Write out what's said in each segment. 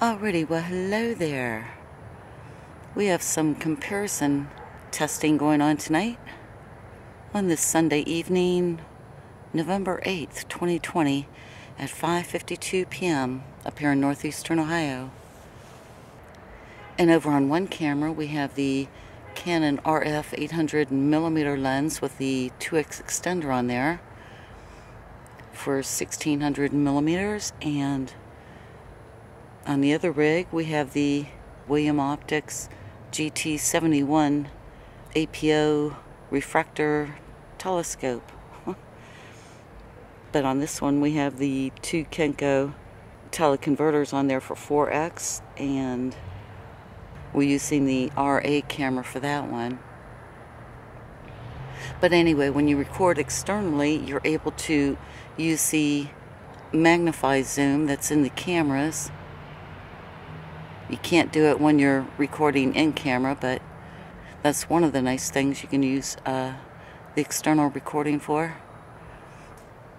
Alrighty, well hello there. We have some comparison testing going on tonight on this Sunday evening, November 8th, 2020 at 5.52 p.m. up here in northeastern Ohio. And over on one camera we have the Canon RF 800 millimeter lens with the 2x extender on there for 1600 millimeters and on the other rig, we have the William Optics GT71 APO refractor telescope. but on this one, we have the two Kenko teleconverters on there for 4X, and we're using the RA camera for that one. But anyway, when you record externally, you're able to use the magnify zoom that's in the cameras you can't do it when you're recording in camera, but that's one of the nice things you can use uh, the external recording for.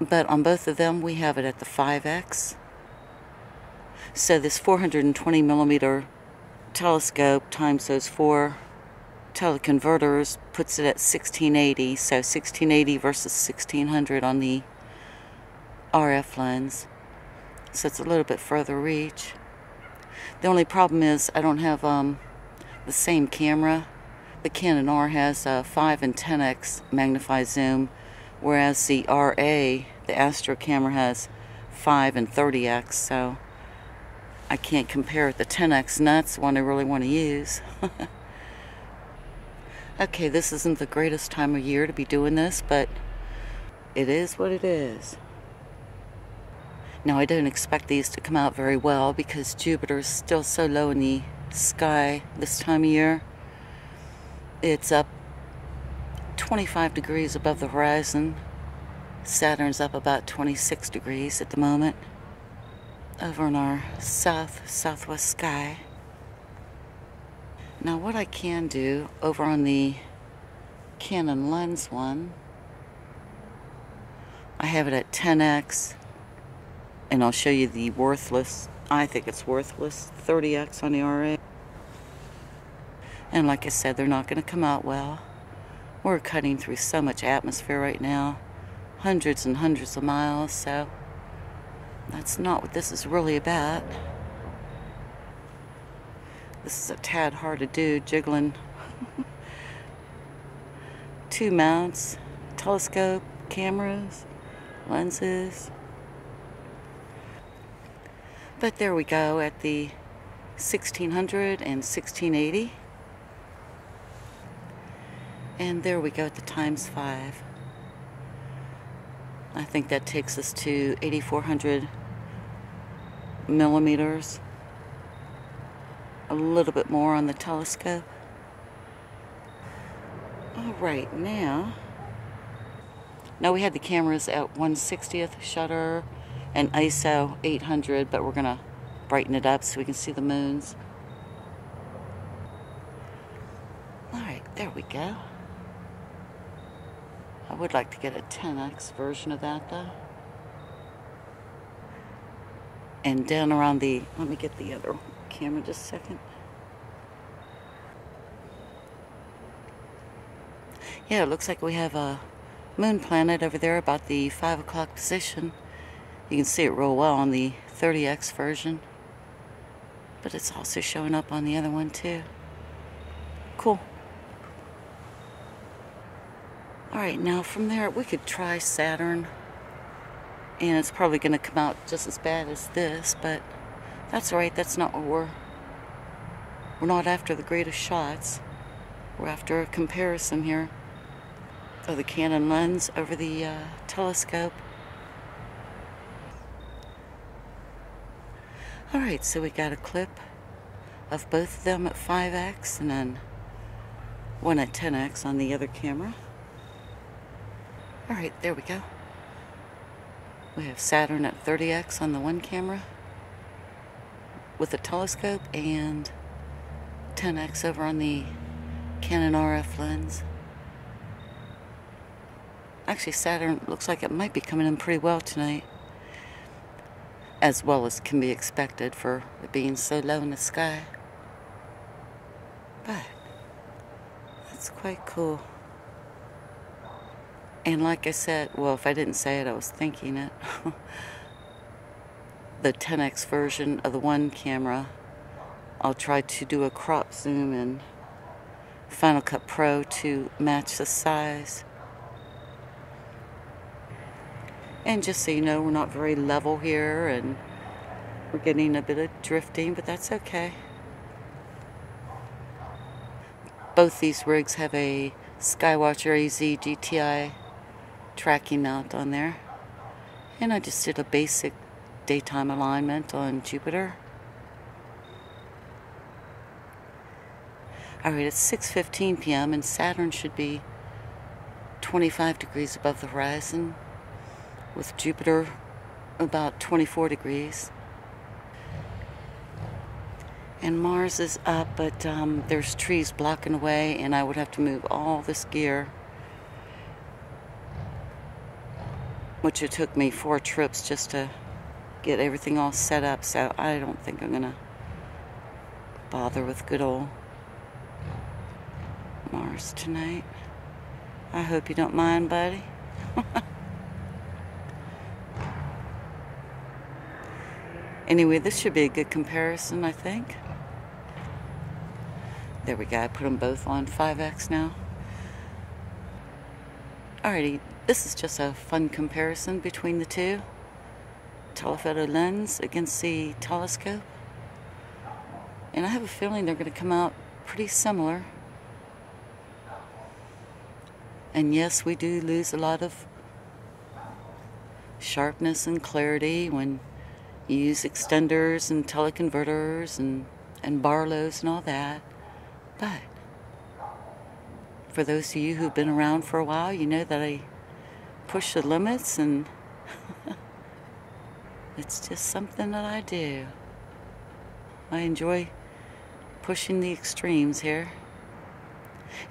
But on both of them, we have it at the 5x. So this 420 millimeter telescope times those four teleconverters puts it at 1680. So 1680 versus 1600 on the RF lens. So it's a little bit further reach. The only problem is I don't have um, the same camera. The Canon R has a 5 and 10x magnify zoom, whereas the RA, the Astro camera, has 5 and 30x, so I can't compare it. The 10x nuts, one I really want to use. okay, this isn't the greatest time of year to be doing this, but it is what it is. Now I don't expect these to come out very well because Jupiter is still so low in the sky this time of year. It's up 25 degrees above the horizon. Saturn's up about 26 degrees at the moment over in our south southwest sky. Now what I can do over on the Canon lens one, I have it at 10x and I'll show you the worthless, I think it's worthless, 30X on the RA. And like I said, they're not going to come out well. We're cutting through so much atmosphere right now, hundreds and hundreds of miles, so that's not what this is really about. This is a tad hard to do, jiggling two mounts, telescope, cameras, lenses, but there we go at the 1600 and 1680. And there we go at the times 5. I think that takes us to 8400 millimeters. A little bit more on the telescope. Alright, now... Now we had the cameras at 160th shutter and ISO 800, but we're going to brighten it up so we can see the moons. Alright, there we go. I would like to get a 10x version of that though. And down around the, let me get the other camera just a second. Yeah, it looks like we have a moon planet over there about the 5 o'clock position. You can see it real well on the 30X version. But it's also showing up on the other one too. Cool. Alright, now from there we could try Saturn. And it's probably going to come out just as bad as this, but that's alright, that's not what we're... We're not after the greatest shots. We're after a comparison here of the Canon lens over the uh, telescope. Alright, so we got a clip of both of them at 5x and then one at 10x on the other camera. Alright, there we go. We have Saturn at 30x on the one camera with a telescope and 10x over on the Canon RF lens. Actually, Saturn looks like it might be coming in pretty well tonight. As well as can be expected for being so low in the sky. But that's quite cool. And like I said, well, if I didn't say it, I was thinking it. the 10x version of the one camera, I'll try to do a crop zoom in Final Cut Pro to match the size. And just so you know, we're not very level here and we're getting a bit of drifting, but that's okay. Both these rigs have a Skywatcher AZ GTI tracking mount on there. And I just did a basic daytime alignment on Jupiter. Alright, it's 6.15 p.m. and Saturn should be 25 degrees above the horizon with Jupiter about 24 degrees. And Mars is up, but um, there's trees blocking away, and I would have to move all this gear, which it took me four trips just to get everything all set up. So I don't think I'm gonna bother with good old Mars tonight. I hope you don't mind, buddy. anyway, this should be a good comparison, I think. There we go. I put them both on 5X now. Alrighty, this is just a fun comparison between the two. Telephoto lens against the telescope. And I have a feeling they're going to come out pretty similar. And yes, we do lose a lot of sharpness and clarity when you use extenders and teleconverters and, and Barlows and all that. But for those of you who've been around for a while, you know that I push the limits and it's just something that I do. I enjoy pushing the extremes here.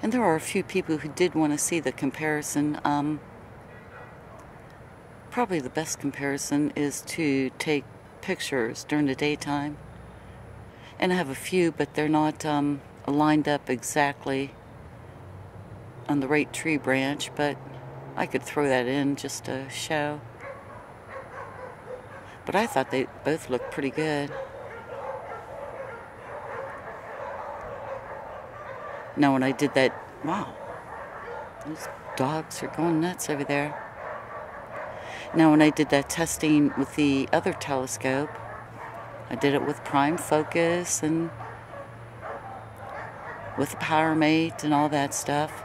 And there are a few people who did want to see the comparison. Um, probably the best comparison is to take pictures during the daytime. And I have a few, but they're not um, lined up exactly on the right tree branch, but I could throw that in just to show. But I thought they both looked pretty good. Now when I did that, wow, those dogs are going nuts over there. Now when I did that testing with the other telescope, I did it with prime focus and with PowerMate and all that stuff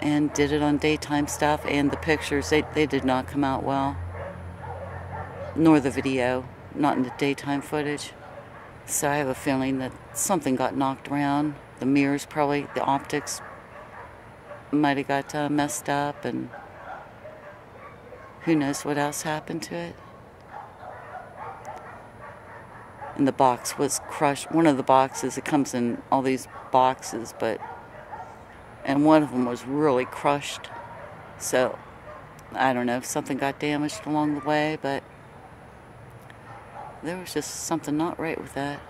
and did it on daytime stuff and the pictures they, they did not come out well nor the video not in the daytime footage. So I have a feeling that something got knocked around. The mirrors probably the optics might have got uh, messed up and who knows what else happened to it and the box was crushed. One of the boxes, it comes in all these boxes, but, and one of them was really crushed. So, I don't know if something got damaged along the way, but there was just something not right with that.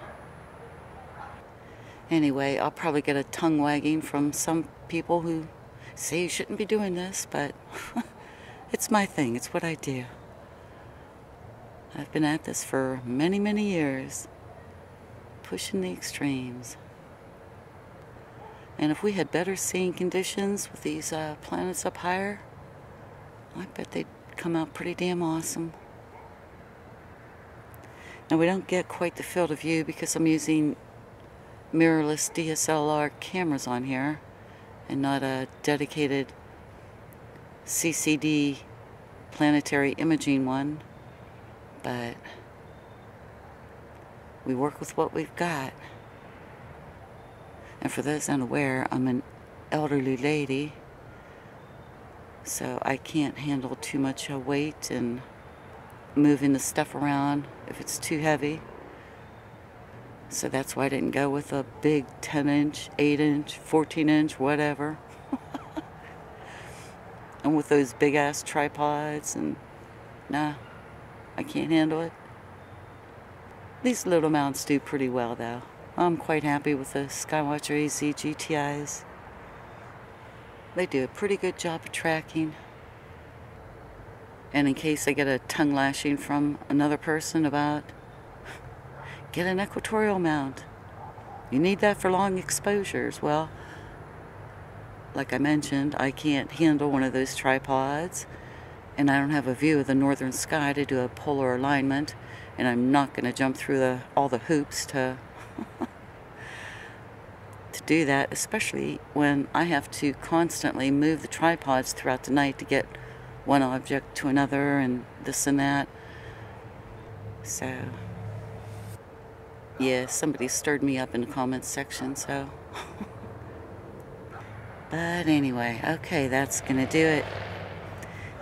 Anyway, I'll probably get a tongue wagging from some people who say you shouldn't be doing this, but it's my thing, it's what I do. I've been at this for many, many years, pushing the extremes. And if we had better seeing conditions with these uh, planets up higher, I bet they'd come out pretty damn awesome. Now we don't get quite the field of view because I'm using mirrorless DSLR cameras on here and not a dedicated CCD planetary imaging one but we work with what we've got. And for those unaware, I'm an elderly lady, so I can't handle too much weight and moving the stuff around if it's too heavy. So that's why I didn't go with a big 10 inch, 8 inch, 14 inch, whatever. And with those big ass tripods and nah. I can't handle it. These little mounts do pretty well though. I'm quite happy with the Skywatcher AZ GTIs. They do a pretty good job of tracking. And in case I get a tongue lashing from another person about get an equatorial mount. You need that for long exposures. Well, like I mentioned, I can't handle one of those tripods and I don't have a view of the northern sky to do a polar alignment and I'm not going to jump through the all the hoops to to do that especially when I have to constantly move the tripods throughout the night to get one object to another and this and that. So yeah somebody stirred me up in the comments section so but anyway okay that's gonna do it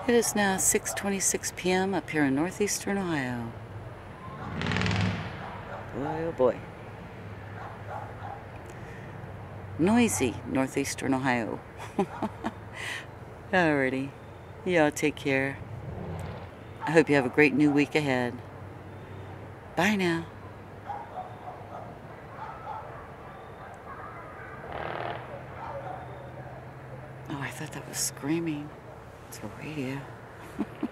it is now 6.26 p.m. up here in northeastern Ohio. Boy, oh boy. Noisy northeastern Ohio. Alrighty. Y'all take care. I hope you have a great new week ahead. Bye now. Oh, I thought that was screaming. It's a radio.